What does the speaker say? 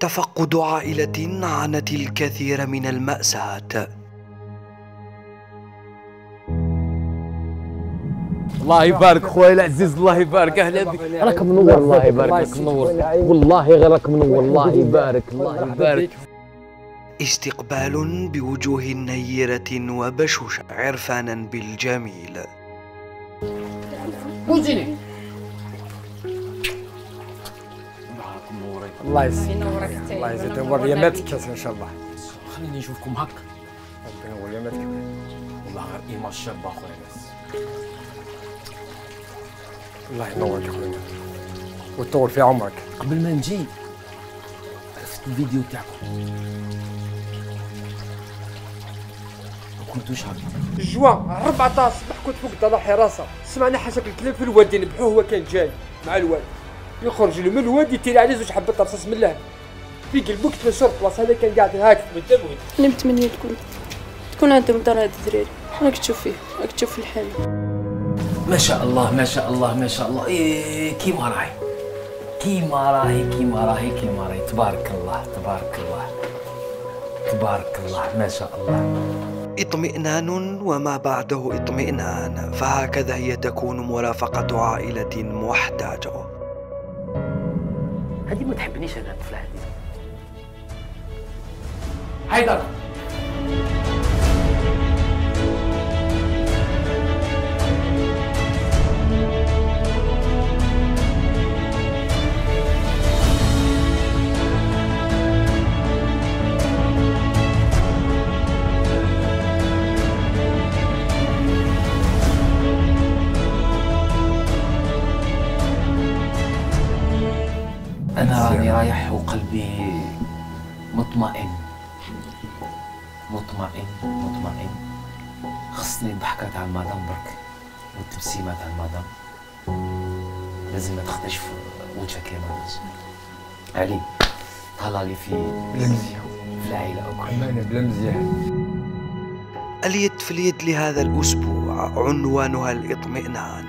تفقد عائلة عانت الكثير من المأساة. الله يبارك خويا العزيز الله يبارك. أهلا بك راك منور. الله يبارك لك منور. والله غير راك منور. الله يبارك الله يبارك. استقبال بوجوه نيرة وبشوشه عرفانا بالجميل. الله يسلمك الله يزيد. وريماتك إن شاء الله. خليني نشوفكم هكا ربنا وريماتك والله غير ايما الشاب اخويا بس الله ينورك يا خويا ويطول في عمرك. قبل ما نجي عرفت الفيديو تاعكم. ما كنتوش هكا الجوان 14 صباح كنت فوق الدار حراسة. سمعنا حاجة الكلاب في الوادي نبحوه هو كان جاي. مع الواد يخرج له من الوادي يتيري عليه زوج حبات رصاص من اللهب في قلبك تفسر بلاصة هذا كان قاعد هاك بالدم أنا متمنيه تكون تكون عندهم دار هاد الدراري. راك تشوف فيه راك تشوف في الحال. ما شاء الله ما شاء الله ما شاء الله. إيه كيما راهي. كيما راهي كيما راهي كيما راهي. تبارك الله تبارك الله. تبارك الله ما شاء الله. اطمئنان وما بعده اطمئنان فهكذا هي تكون مرافقة عائلة محتاجة. هذه ما تحبنيش أنا الطفله هذه. حيدر. أنا راني رايح وقلبي مطمئن. مطمئن مطمئن. خصني الضحكة تاع المدام برك. والتبسيمة تاع المدام. لازم ما تخدش في وجهك يا مدام. علي طلع لي في في العائلة أكل أنا بلا مزيان اليد في اليد لهذا الأسبوع عنوانها الإطمئنان.